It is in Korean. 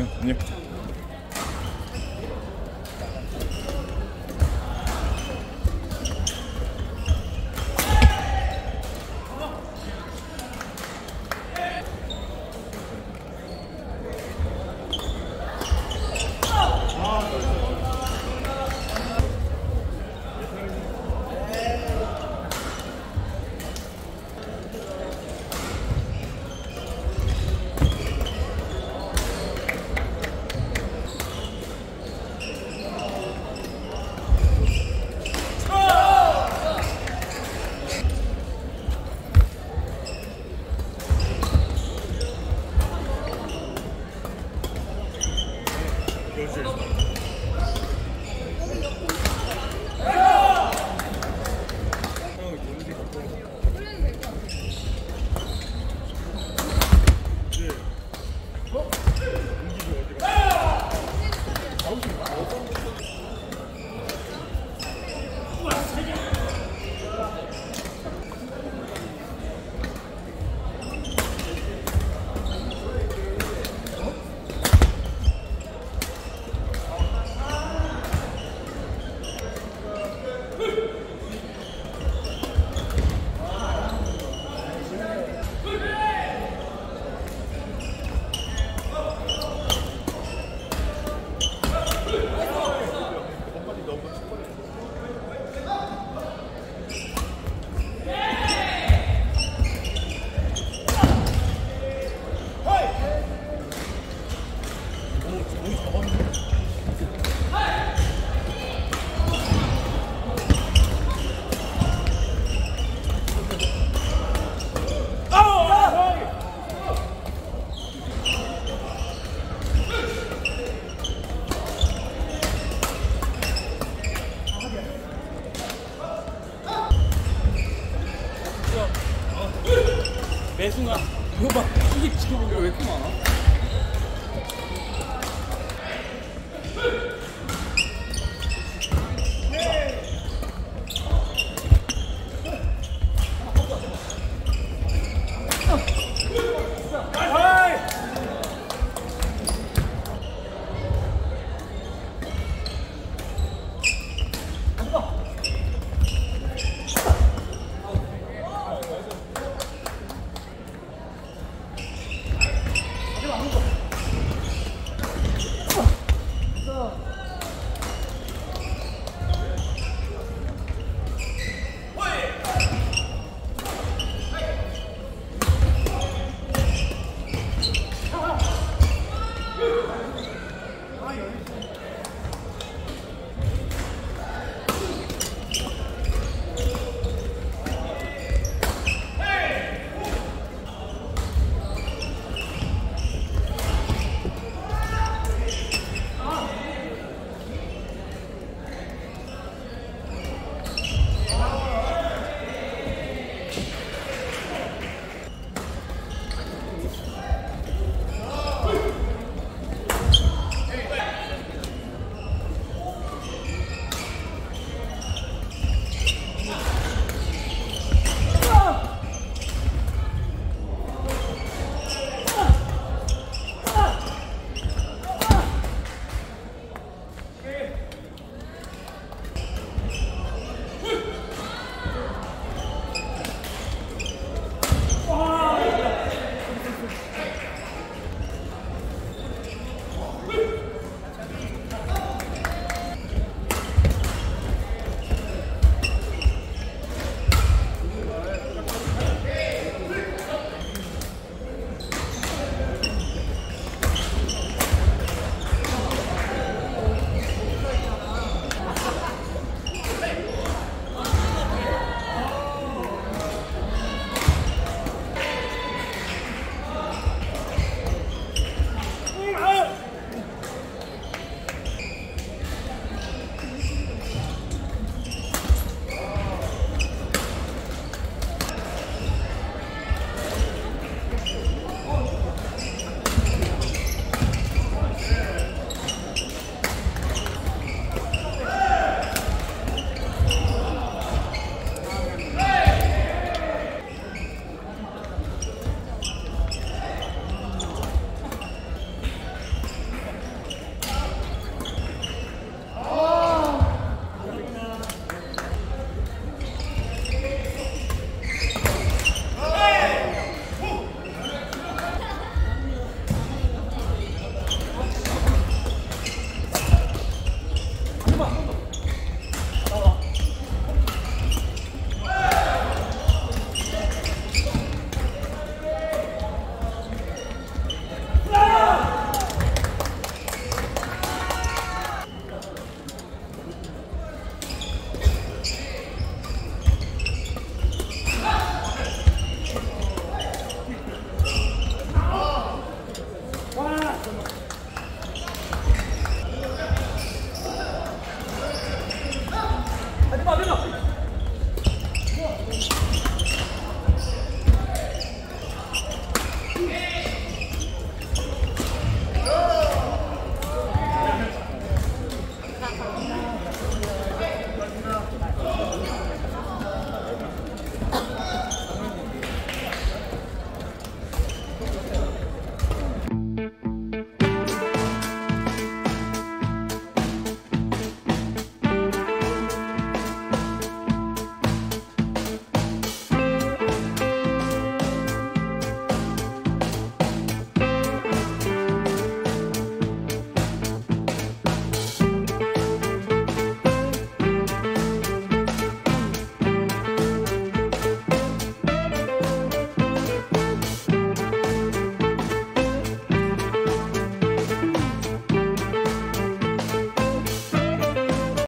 응, 안녕. 아, Yeah. 매 순간 이거 봐 이게 지켜보기가 왜 이렇게 많아?